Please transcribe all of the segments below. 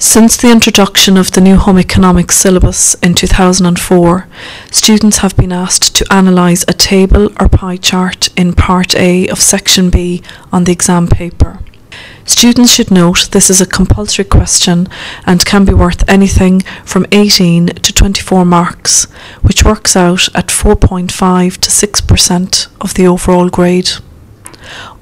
Since the introduction of the new home economics syllabus in 2004, students have been asked to analyse a table or pie chart in Part A of Section B on the exam paper. Students should note this is a compulsory question and can be worth anything from 18 to 24 marks, which works out at 4.5 to 6% of the overall grade.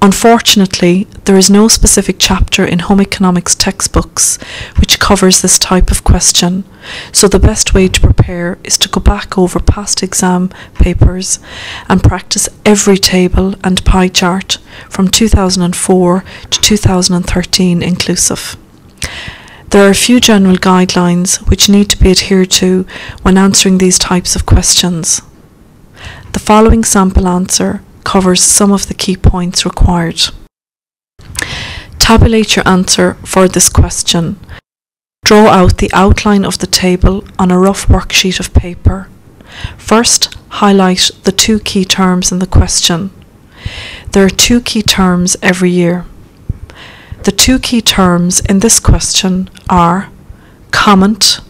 Unfortunately, there is no specific chapter in home economics textbooks which covers this type of question, so the best way to prepare is to go back over past exam papers and practice every table and pie chart from 2004 to 2013 inclusive. There are a few general guidelines which need to be adhered to when answering these types of questions. The following sample answer covers some of the key points required. Tabulate your answer for this question. Draw out the outline of the table on a rough worksheet of paper. First, highlight the two key terms in the question. There are two key terms every year. The two key terms in this question are comment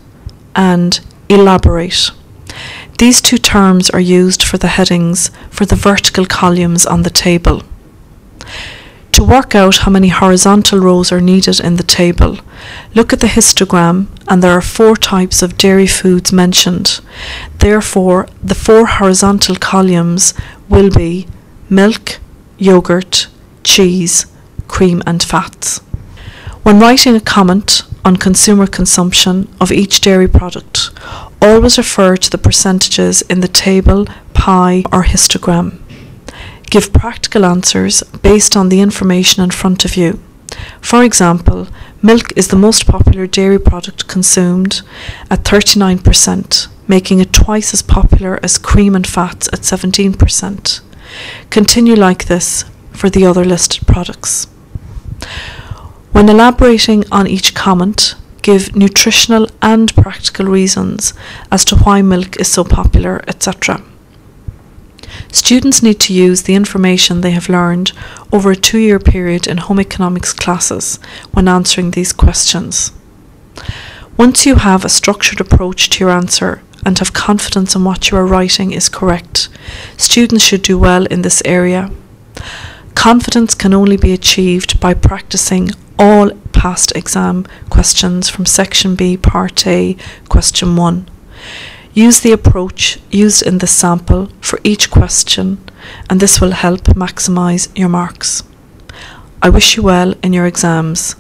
and elaborate. These two terms are used for the headings for the vertical columns on the table. To work out how many horizontal rows are needed in the table, look at the histogram and there are four types of dairy foods mentioned. Therefore, the four horizontal columns will be milk, yogurt, cheese, cream and fats. When writing a comment on consumer consumption of each dairy product, Always refer to the percentages in the table, pie, or histogram. Give practical answers based on the information in front of you. For example, milk is the most popular dairy product consumed at 39%, making it twice as popular as cream and fats at 17%. Continue like this for the other listed products. When elaborating on each comment, give nutritional and practical reasons as to why milk is so popular, etc. Students need to use the information they have learned over a two year period in home economics classes when answering these questions. Once you have a structured approach to your answer and have confidence in what you are writing is correct, students should do well in this area. Confidence can only be achieved by practicing all past exam questions from Section B, Part A, Question 1. Use the approach used in the sample for each question, and this will help maximise your marks. I wish you well in your exams.